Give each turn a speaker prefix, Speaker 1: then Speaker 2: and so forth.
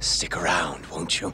Speaker 1: Stick around, won't you?